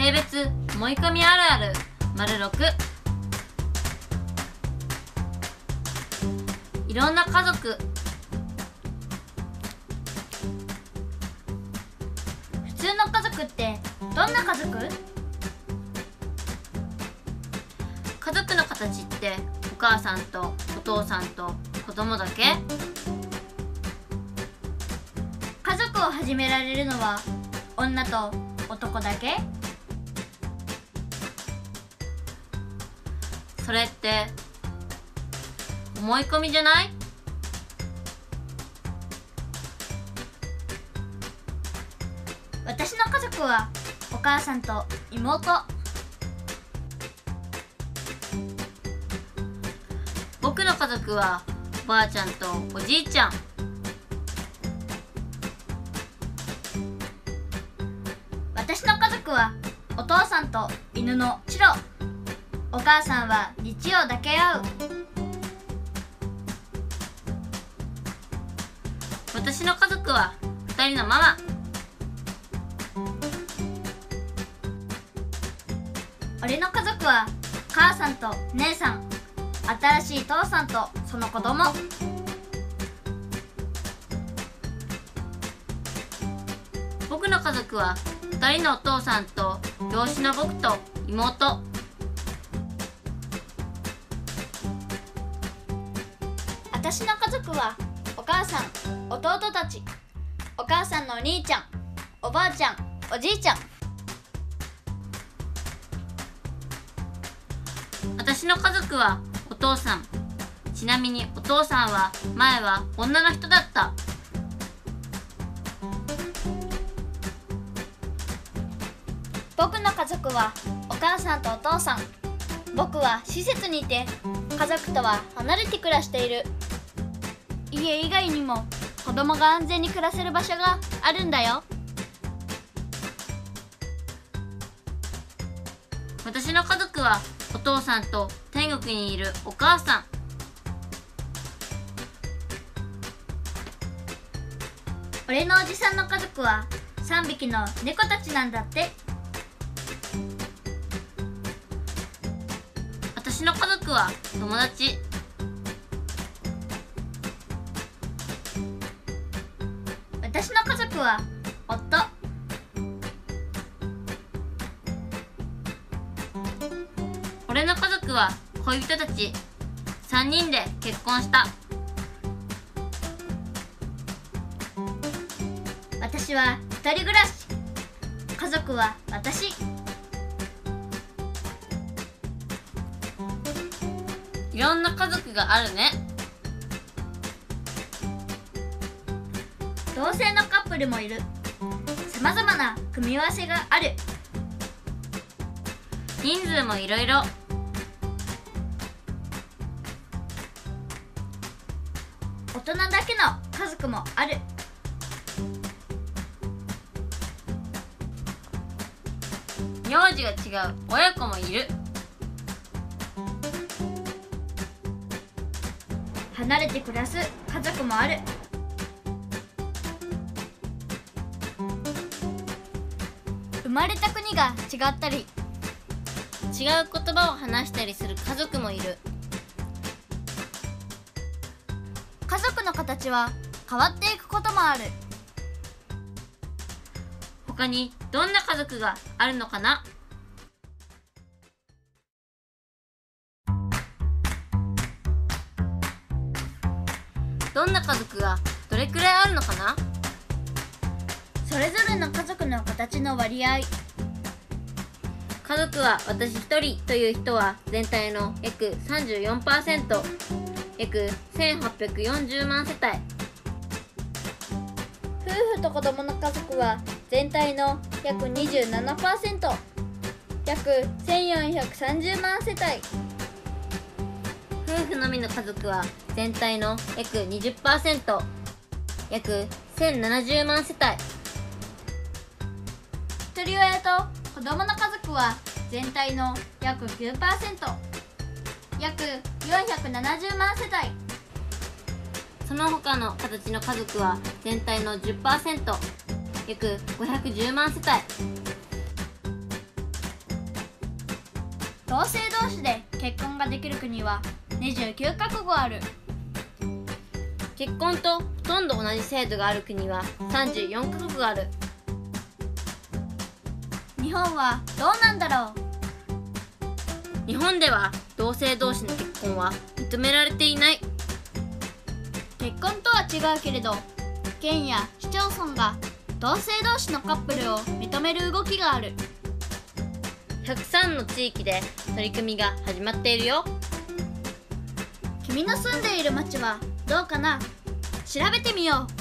性別思い込みあるある。丸6いろんな家族。普通の家族ってどんな家族？家族の形ってお母さんとお父さんと子供だけ？家族を始められるのは女と男だけ？それって思い込みじゃない？私の家族はお母さんと妹。僕の家族はおばあちゃんとおじいちゃん。私の家族はお父さんと犬のチロ。お母さんは日曜だけ会う私の家族は2人のママ。俺の家族は母さんと姉さん。新しい父さんとその子供。僕の家族は2人のお父さんと養子の僕と妹。私の家族はお母さん弟たちお母さんのお兄ちゃんおばあちゃんおじいちゃん。私の家族はお父さん。ちなみにお父さんは前は女の人だった。僕の家族はお母さんとお父さん。僕は施設にいて家族とは離れて暮らしている家以外にも子供が安全に暮らせる場所があるんだよ。私の家族はお父さんと天国にいるお母さん。俺のおじさんの家族は3匹の猫たちなんだって。私の家族は友達。は夫俺の家族は恋人たち。3人で結婚した。私は一人暮らし。家族は私。いろんな家族があるね。同性のカップルもいる。さまざまな組み合わせがある。人数もいろいろ大人だけの家族もある。名字が違う。親子もいる。離れて暮らす家族もある。まれた国が違ったり違う言葉を話したりする家族もいる。家族の形は変わっていくこともある。他にどんな家族があるのかな？どんな家族がどれくらいあるのかな？それぞれの家族形の割合。家族は私一人という人は全体の約34%約1840万世帯。夫婦と子供の家族は全体の約27%約1430万世帯。夫婦のみの家族は全体の約20%約1070万世帯。一人親と子供の家族は全体の約9%約470万世帯。その他の形の家族は全体の10%約510万世帯。同性同士で結婚ができる国は29カ国ある。結婚とほとんど同じ制度がある国は34カ国ある。日本はどうなんだろう？日本では同性同士の結婚は認められていない。結婚とは違うけれど県や市町村が同性同士のカップルを認める動きがある。103の地域で取り組みが始まっているよ。君の住んでいる町はどうかな？調べてみよう